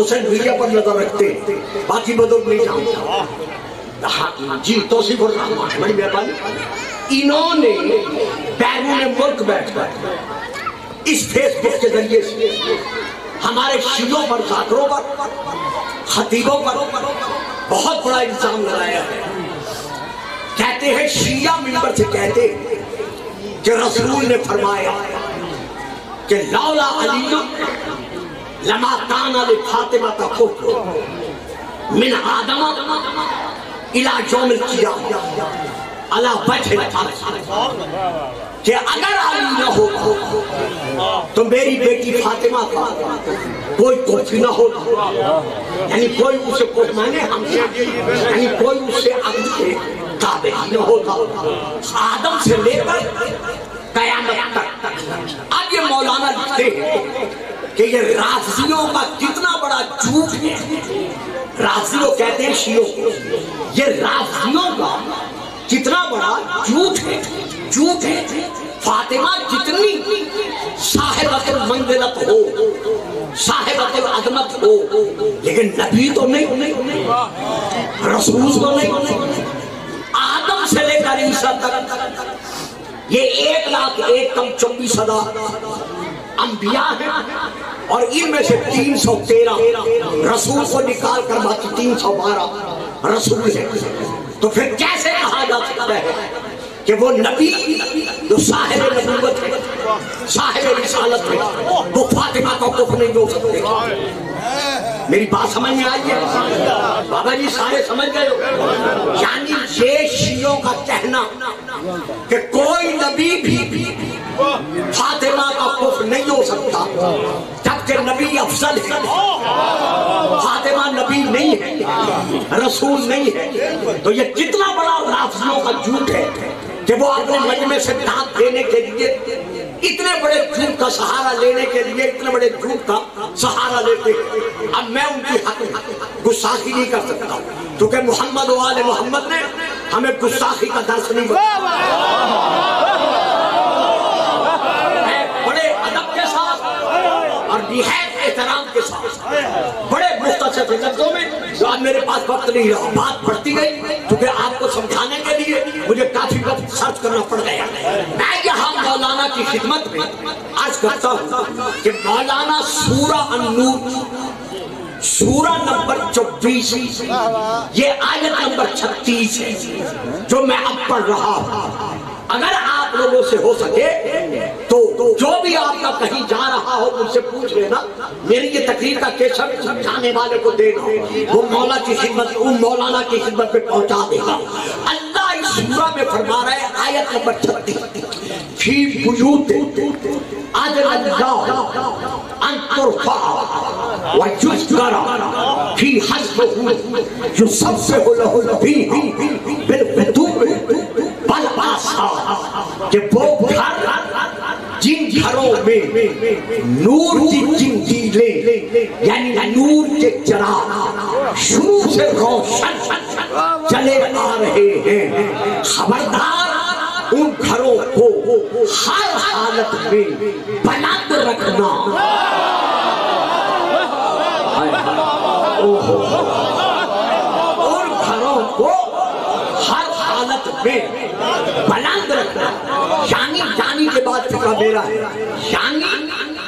Social media पर नज़र रखते बाकी बुज़ुर्ग नहीं जानते। जी, तौसीफ और रहमान बड़ी मेहरबानी इन्होंने बैरून मुल्क बैठकर इस फेसबुक के ज़रिए हमारे शियों पर जाकरों पर, खतीबों पर बहुत बड़ा इल्ज़ाम लगाया है। कहते हैं, शिया मिंबर से कहते कि रसूल ने फरमाया कि लौला अली लमा कान अली फातिमा का कुफ्र मिन आदम, इला जोमिल किया अला वजह कि अगर अली न हो तो मेरी बेटी फातिमा का कोई कुफ्र न होता यानी कोई उसे कुछ माने हम यानी कोई उसे के ताबे न होता आदम से लेकर कयामत तक। अब ये मौलाना लिखते हैं कि ये राजियों का कितना बड़ा झूठ है। राजियों कहते हैं शियों। ये राजियों का कितना बड़ा झूठ है। झूठ है। फातिमा जितनी साहेबत मंजिलत हो साहेबत अजमत हो, लेकिन नबी तो नहीं, रसूल तो नहीं। आदम से लेकर ईसा तक ये एक लाख एक कम चौबीस हज़ार अंबिया हैं। और इनमें से तीन सौ तेरह रसूल को निकाल कर बाकी तीन सौ बारह रसूल है। तो फिर कैसे कहा जा सकता है कि वो नबी जो साहिब नबूवत है साहिब रिसालत है वो फातिमा का कुफ नहीं हो सकते। मेरी बात समझ में आई है? बाबा जी सारे समझ गए यानी ये शियों का कहना कि कोई नबी भी, भी, भी फातिमा का कुफ नहीं हो सकता। जबकि नबी अफजल है, फातिमा नबी नहीं है, रसूल नहीं है तो ये कितना बड़ा राफियों का झूठ है कि वो अपने मजमे से दांत देने के लिए, इतने बड़े झूठ का सहारा लेने के लिए, इतने बड़े झूठ का सहारा लेते अब मैं उनकी हक गुस्साखी नहीं कर सकता क्योंकि मोहम्मद वाले मोहम्मद ने हमें गुस्साखी का दर्श नहीं बताया बड़े अदब के साथ और निहायत एहतराम के साथ। बड़े मुख्तर लफ्जों में, जो आज मेरे पास वक्त नहीं रहा, बात बढ़ती गई, क्योंकि आपको समझाने के लिए मुझे काफ़ी वक्त सर्च करना पड़ गया। मैं यहाँ मौलाना की खिदमत में आज करता हूँ कि मौलाना सूरा अन्नूर, सूरा नंबर चौबीस, ये आयत नंबर छत्तीस है, जो मैं अब पढ़ रहा हूँ। अगर आप लोगों से हो सके जो भी आपका कहीं जा रहा हो मुझसे पूछ लेना। मेरी ये तकरीर का केसर समझाने वाले को देना। वो मौला की खिदमत वो मौलाना की खिदमत में पहुँचा देगा। अल्लाह इस सूरा में फरमा रहा है, आयत नंबर छत्तीस फ़ी बुयूत अजर अल्लाह अंतरफा व युज़करा फ़ी हस्बहु, युसब्बिहु लहु फ़ी बिल बल आसा। कि वो घर जिन घरों में नूर की जिंदीलें यानी नूर के चराग शुरू से रोशन चले आ रहे हैं खबरदार उन घरों को हर हालत में बुलंद रखना उन घरों को हर हालत में बुलंद रखना जानी के बाद फ़िक्र मेरा है। शानी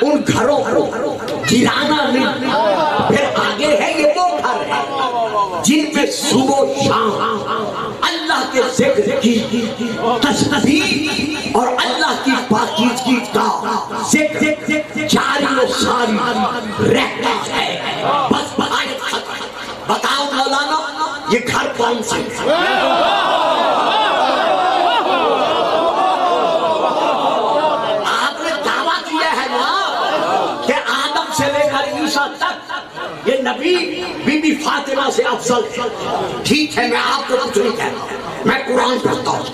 उन घरों को गिराना नहीं। फिर आगे है ये वो घर है, जिनमें सुबह शाम अल्लाह के ज़िक्र की तस्बीह और अल्लाह की पाकीज़गी का ज़िक्र जारी और सारी रहता है बस आयत खत्म बताओ मौलाना ये घर कौन सा है आपने दावा किया है ना कि आदम से लेकर ईसा तक ये नबी बीबी फातिमा से अफजल ठीक है, मैं आपको कुछ नहीं कहता मैं कुरान पढ़ता हूँ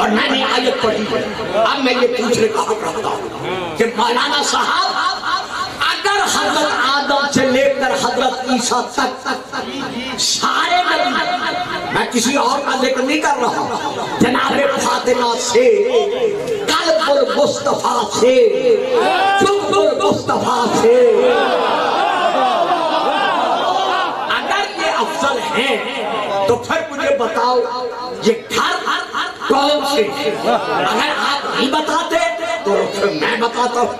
और मैंने आयत पढ़ी है। अब मैं ये पूछने का हक रखता हूँ कि मौलाना साहब, अगर हज़रत आदम से लेकर हज़रत ईसा तक सारे नबी, मैं किसी और का ज़िक्र नहीं कर रहा हूँ। जनाब फातिमा से कलपुर मुस्तफ़ा से चुपुर मुस्तफ़ा से अफजल हैं तो फिर मुझे बताओ, ये घर कौन से अगर आप नहीं बताते तो फिर मैं बताता हूँ।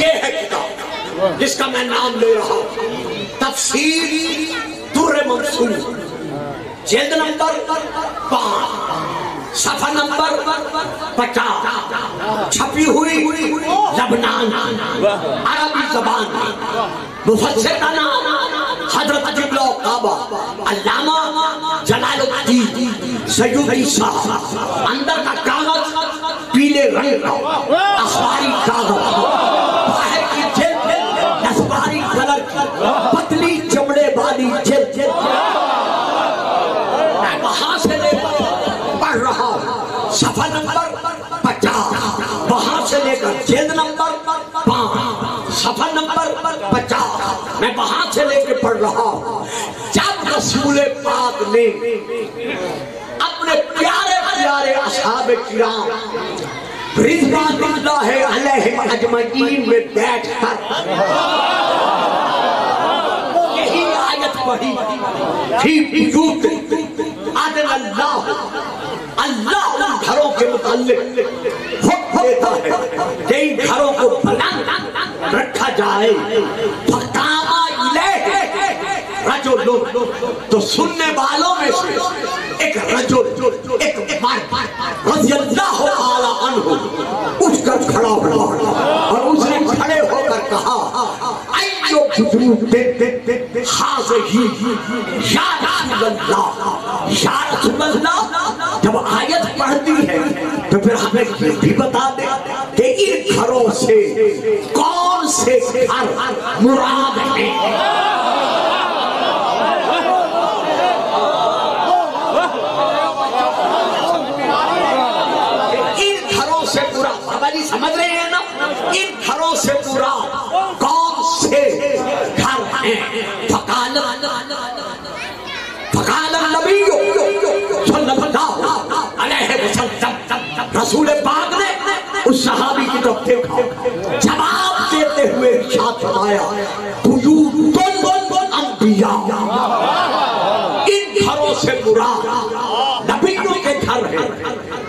ये है किताब, जिसका मैं नाम ले रहा हूँ। तफसीर दुर्र मंसूर जिल्द नंबर पाँच सफ़ा नंबर पचास, छपी हुई लबनान, अरबी जबान, मुफस्सिर का नाम। हज़रत अजीबुल्लाह काबा, अल्लामा जलालुद्दीन सैयदी साहब अंदर का कागज़ पीले रंग का अखबारी कागज़। बाहर की जिल्द नसबारी कलर पतली चमड़े वाली जिल्द मैं वहाँ से लेकर पढ़ रहा हूँ। सफ़ा नंबर पचास। वहाँ से लेकर जिल्द मैं वहाँ से लेकर पढ़ रहा हूँ। जब रसूल पाक ने अपने प्यारे प्यारे असहाब किराम अजमईन में बैठकर यही आयत पढ़ी। थी अल्लाह अल्लाह घरों के मुतालिक देता है कि इन घरों को बुलंद रखा जाए। फकामा इलैहि तो सुनने वालों में से एक रजुल एक उठकर खड़ा हुआ और उसने खड़े होकर कहा जब आयत पढ़ती है तो फिर हमें भी बता दे कि इन घरों से कौन से घर मुराद है? इन घरों से पूरा बाबा जी समझ रहे हैं ना? इन घरों से पूरा कौन से घर हैं? फकाल फकाल नबी रसूल पाक ने उस सहाबी की तरफ़ देखा जवाब देते हुए इरशाद फरमाया इन घरों से बुरा नबियों के घर है,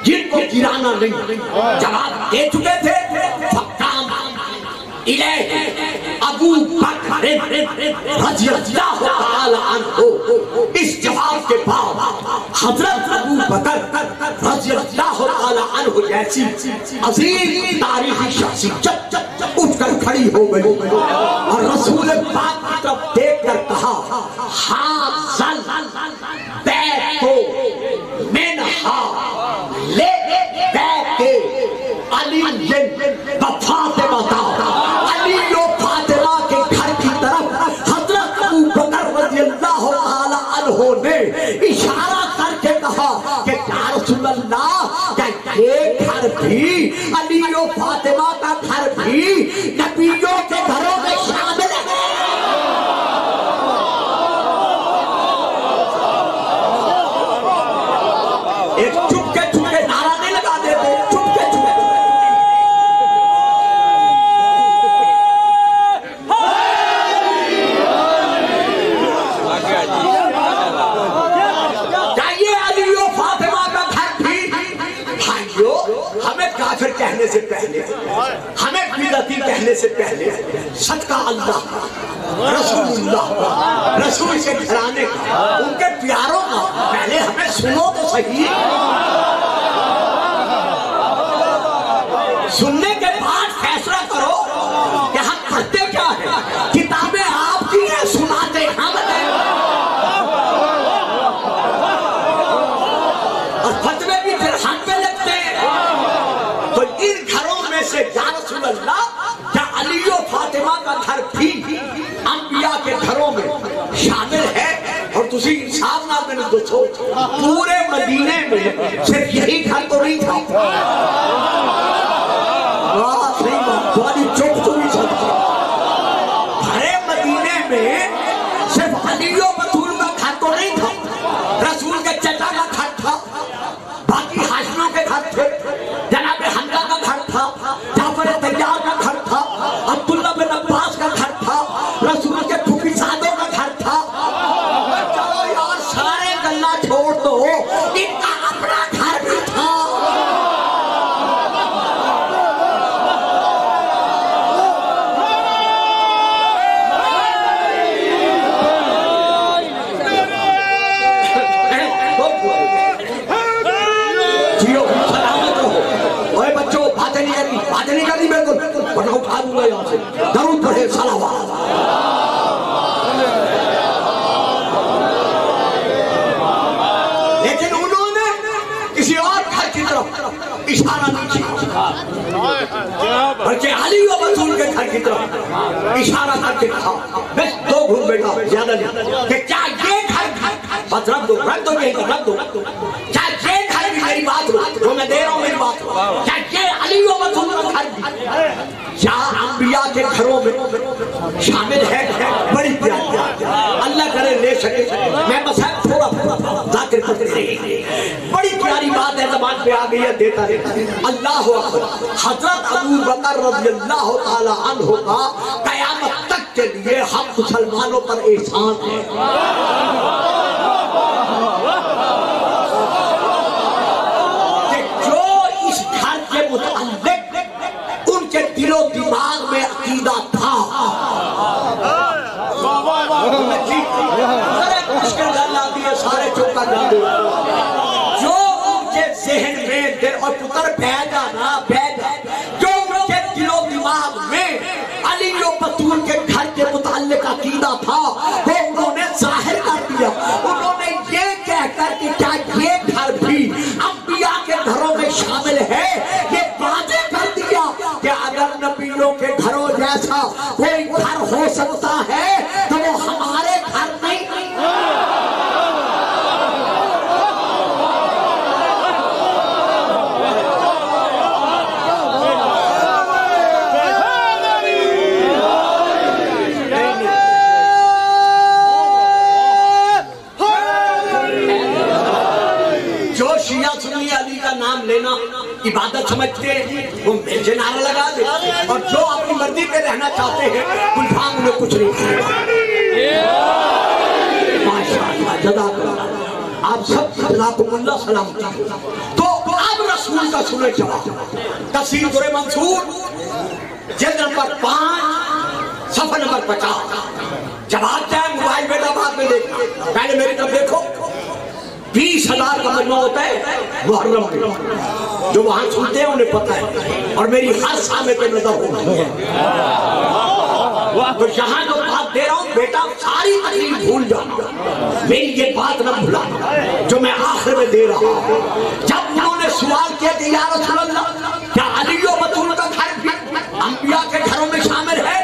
जिनको गिराना नहीं। जवाब दे चुके थे इलैहि। अबू इस जवाब के बाद हज़रत अबू बकर जैसी तारीखी उठकर खड़ी हो गई और रसूल पाक की तरफ़ देखकर कहा हाज़ल बैतो मिनहा ले अली अली फातिमा का घर भी। कहने से पहले सदका अल्लाह, रसूलुल्लाह, रसूल से घराने का, उनके प्यारों का, पहले हमें सुनो तो सही। अंबिया के घरों में शामिल है और तुम इंसाफ ना मैंने दोस्तों पूरे मदीने में सिर्फ़ यही घर तो नहीं था। रख दो रख दो रख दो। क्या ये घर भी मेरी बात हो जो मैं दे रहा हूँ मेरी बात हो। क्या ये अली का घर भी क्या अंबिया के घरों में शामिल है बड़ी प्यारी अल्लाह करे ले सके। मैं बस है थोड़ा थोड़ा जाकर बड़ी प्यारी बात है जबान पे आ गई है देता अल्लाह हज़रत अबू बकर रज़ी अल्लाह ताला अन्हु का कयामत तक के लिए हम मुसलमानों पर एहसान है कि जो इस उनके दिलो दिमाग में अकीदा था। सारे चौका जो उनके जहन में दिल और पुत्र पैदा ना, पैदा। जो उनके दिलो दिमाग में अली व बतूल के घर के मुतालिक अकीदा था, वो उन्होंने ज़ाहिर कर दिया। उन्होंने ये कहकर कि क्या ये घर भी अंबिया के घरों में शामिल है? ये जैसा कोई घर हो सकता है तो वो हमारे घर नहीं जो शिया सुन्नी अली का नाम लेना इबादत समझते हैं वो मेरे नारा लगा दे और जो अपनी मर्ज़ी पे रहना चाहते हैं जज़ाकल्लाह। आप सब सलामती तो अब रसूल का सुने जवाब तफसीर दुरे मंसूर जल्द नंबर पाँच, सफ़र नंबर पचास। जवाब चाहे मोबाइल बेटा बाद में देखना पहले मेरी तरफ़ देखो। बीस हज़ार का मजमा होता है, मुहर्रम में जो वहाँ सुनते हैं, उन्हें पता है। और मेरी हर में पे नज़र होती है। तो यहाँ जो बात दे रहा हूँ, बेटा, सारी तकलीफ़ भूल जाओ मेरी ये बात न भूला जो मैं आखिर में दे रहा हूँ। जब उन्होंने सवाल किया कि या रसूल अल्लाह क्या अली बतूल का घर अंबिया के घरों में शामिल है?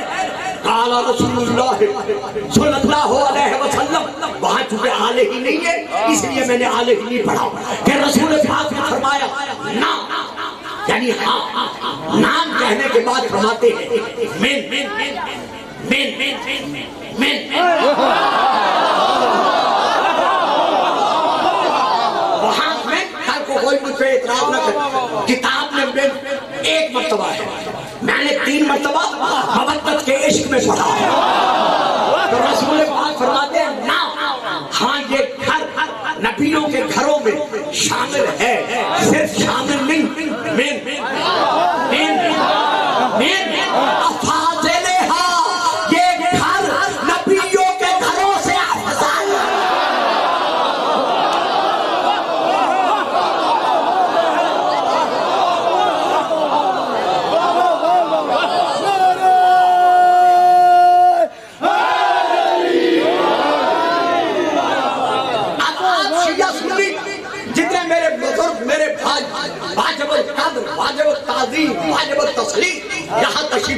काला रसूलुल्लाह, सल्लल्लाहु अलैहि वसल्लम, वहाँ आले ही नहीं है, इसलिए मैंने आले ही नहीं पढ़ा। कि रसूल पाक ने फरमाया ना यानी हाँ नाम कहने के बाद फरमाते हैं मेन मेन मेन वहाँ में कल को कोई मुझ पे इतराज न करे किताब में मेन एक मर्तबा है। मैंने तीन मर्तबा मोहब्बत के इश्क में पढ़ा है। तो रसूल पाक फरमाते हैं, ना हाँ ये घर नबियों के घरों में शामिल है।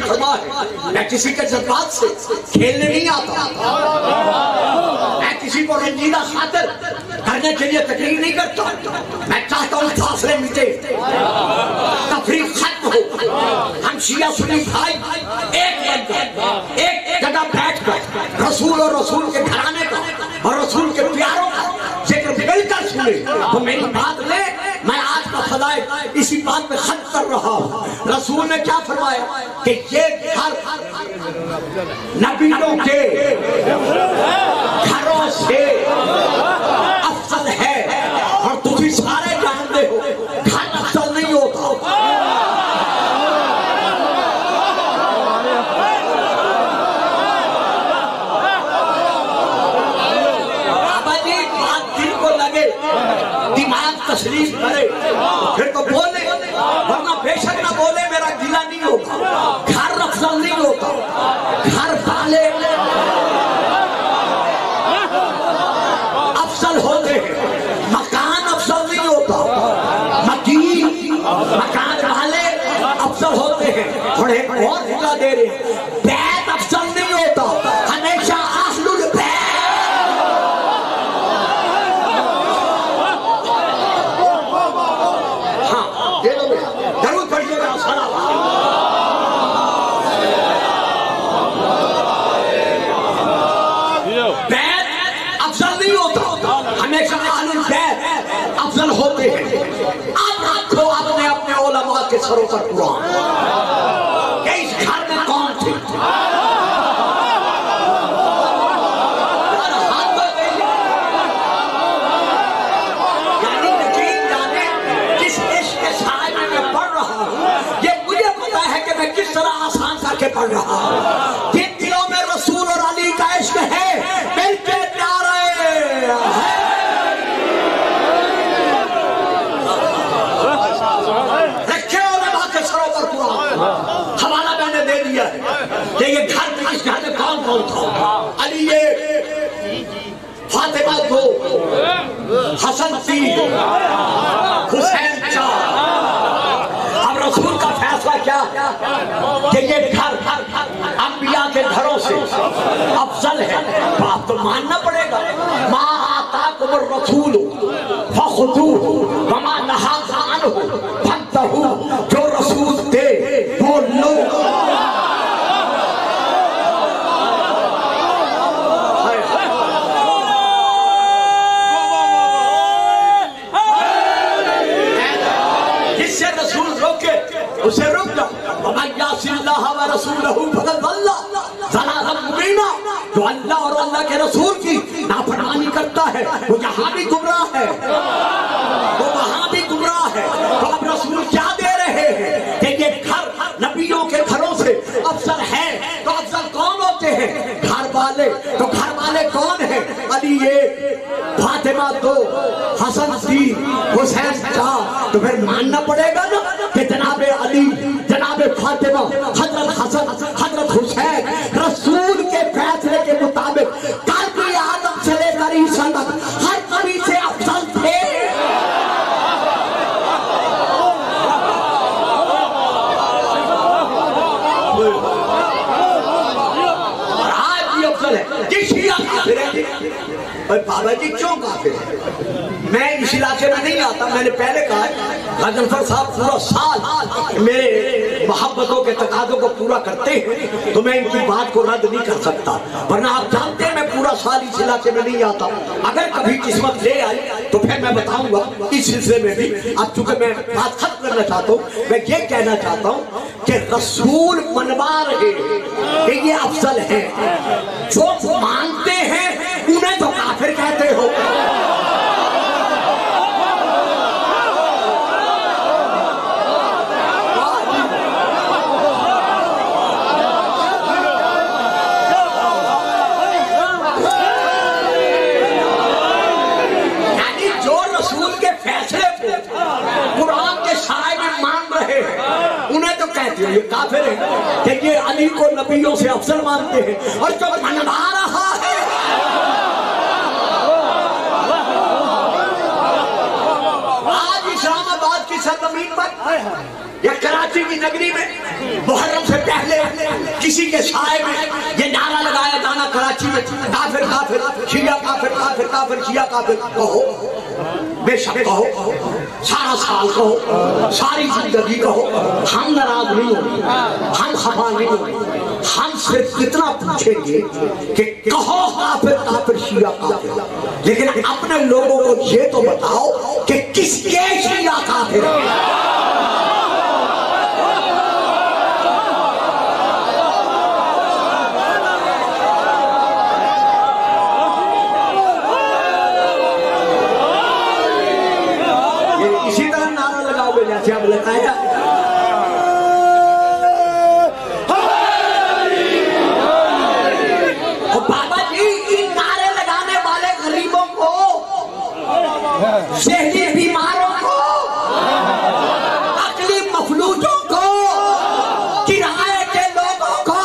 फरमा है। मैं किसी के जज्बात से खेलने नहीं आता। मैं किसी को रंजीदा खातिर करने के लिए तकलीफ़ नहीं करता। मैं चाहता हूँ फासले मिटे। तफरीक खत्म हो। हम शिया सुन्नी भाई एक एक जगह बैठ कर रसूल और रसूल के घराने का और रसूल के प्यारों का ज़िक्र मिलकर सुने। तो मेरी बात ले। मैं आज का फदाए इसी बात में खत्म कर रहा हूँ। रसूल ने क्या फरमाया? कि ये घर नबियों के घरों से अफसल है। और तुम भी सारे जानते हो, घर अफसल नहीं होता। बात दिल को लगे, दिमाग तशरीफ़ करे, फिर तो बोले वरना बेशक ना बोले मेरा गिला नहीं होगा घर अफसल नहीं होता घर वाले अफसल होते हैं मकान अफसल नहीं होता मकीन हैं और फुका दे रहे बैत अफसल नहीं होता। हमेशा अहलुल हाँ दे दो ज़रूर नहीं होता। हमेशा अफजल होते हैं। अब रखो अपने अपने ओलमा के सरों पर कुरान कि इस घर में कौन थे यार, हाथ तो दे दे। यानी यकीन जाने जिस इश्क के साए में मैं पढ़ रहा हूँ ये मुझे पता है कि मैं किस तरह आसान करके पढ़ रहा हूँ जिन दिलों में रसूल और अली का इश्क है मिलके नारे है रखे उलमा के सरों पर कुरान हवाला मैंने दे दिया है कि ये घर में इस घर कौन था अली ये फातिमा दो हसन तीन हुसैन चार अब रसूल का फैसला क्या? कि ये घर अंबिया के घरों से अफजल है। तो आप तो मानना पड़ेगा। माँ आता कुबर रसूल फखुदू वमा नहा खान हो फंतहू जो रसूल दे वो लो जिससे रसूल रोके उसे रुक जाओ अल्लाह जो अल्लाह और अल्लाह के रसूल की नाफरमानी करता है वो यहाँ भी गुमराह है तो अब रसूल क्या दे रहे हैं कि घर नबियों के घरों से अफसर है तो अफसर कौन होते हैं घर वाले तो घर वाले कौन है अली ये फातिमा दो हसन चार तो फिर मानना पड़ेगा और बाबा जी क्यों काफिर मैं इस इलाके में नहीं आता। मैंने पहले कहा गजनफर साहब, पूरा साल मेरे मोहब्बतों के तकाजों को पूरा करते हैं तो मैं इनकी बात को रद्द नहीं कर सकता। वरना आप जानते हैं, मैं पूरा साल इस इलाके में नहीं आता। अगर कभी किस्मत ले आई तो फिर मैं बताऊँगा, इस सिलसिले में भी। अब चूँकि मैं बात खत्म करना चाहता हूँ, मैं ये कहना चाहता हूँ कि रसूल मनवा रहे ये अफसल है। जो मानते हैं उन्हें तो काफिर कहते हो। हैं तो हो, ये काफिर है। कि ये अली को नबियों से अफसर मानते हैं। और जो मनवा रहा है आज इस्लामाबाद की सरजमीन पर या कराची की नगरी में, मुहर्रम से पहले किसी के साय में ये नारा लगाया जाना कराची में। काफिर काफिर, शिया, काफिर काफिर काफिर, शिया, काफिर, कहो। बेशक कहो। सारा साल कहो। सारी ज़िंदगी कहो। हम नाराज़ नहीं होंगे। हम खफा नहीं होंगे। हम सिर्फ़ इतना पूछेंगे कि कहो काफिर काफिर शिया काफिर लेकिन अपने लोगों को ये तो बताओ कि किसके शिया काफिर है जहली बीमारों को अकली मफलूजों को, किराए के लोगों को।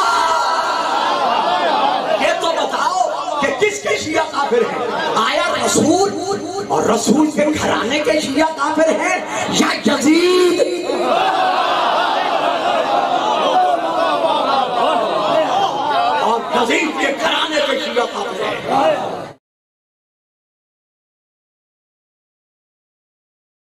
ये तो बताओ कि किसके शिया काफिर है? आया रसूल, और रसूल के घराने के शिया काफिर है या यजीद? और यजीद के घराने के शिया काफिर है।